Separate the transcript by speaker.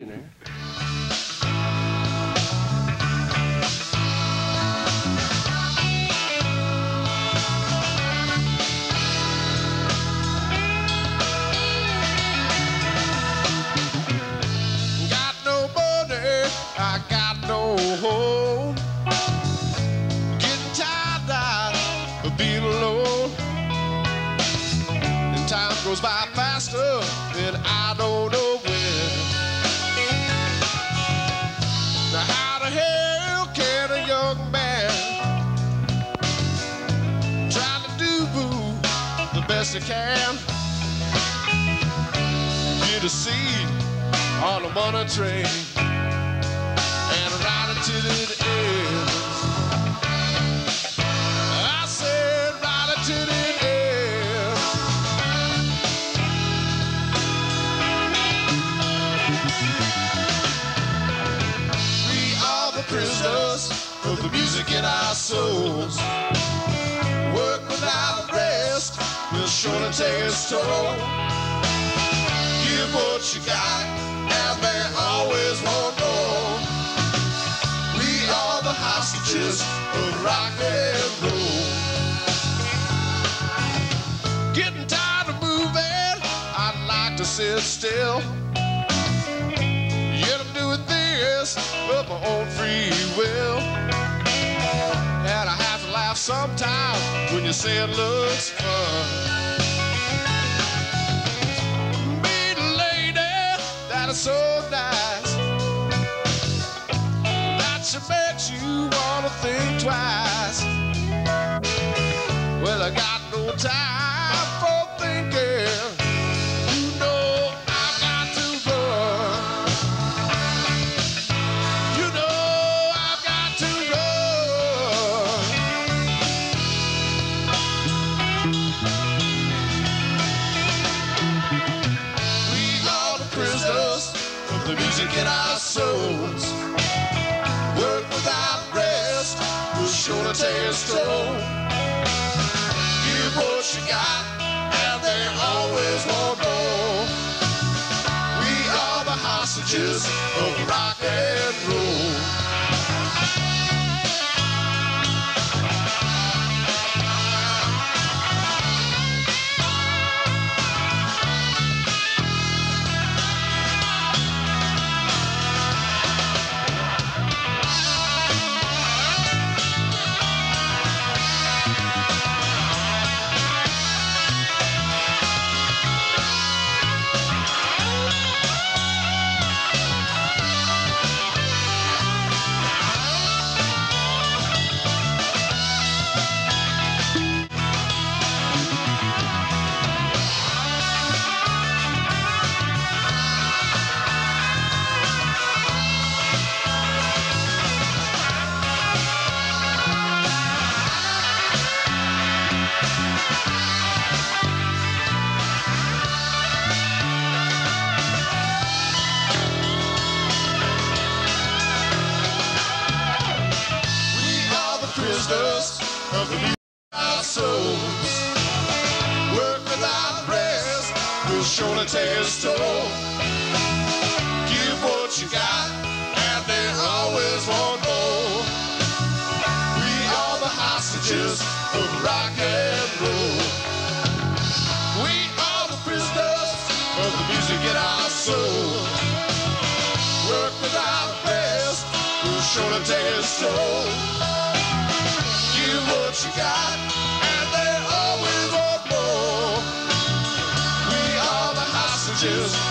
Speaker 1: Got no I got no tired of being alone. And time goes by faster than I don't know best he can? Get a seat on a money train and ride it to the end. I said ride it to the end. We are the prisoners of the music in our souls. Will surely take its toll give what you got, and they always want more. We are the hostages of rock and roll. Getting tired of moving, I'd like to sit still. Yet I'm doing this of my own free will. And I have to laugh sometimes when you say it looks fun. That is so nice that she makes you wanna think twice. Well, I got no time prisoners of the music in our souls. Work without rest will surely take its toll. Give what you got, and they always want more. We are the hostages of rock and of the music of our souls. Work take its toll. Give what you got, and they always want more. We are the hostages of rock and roll. We are the prisoners of the music in our souls. Work take its toll. Give what you got, and they always want more. We are the hostages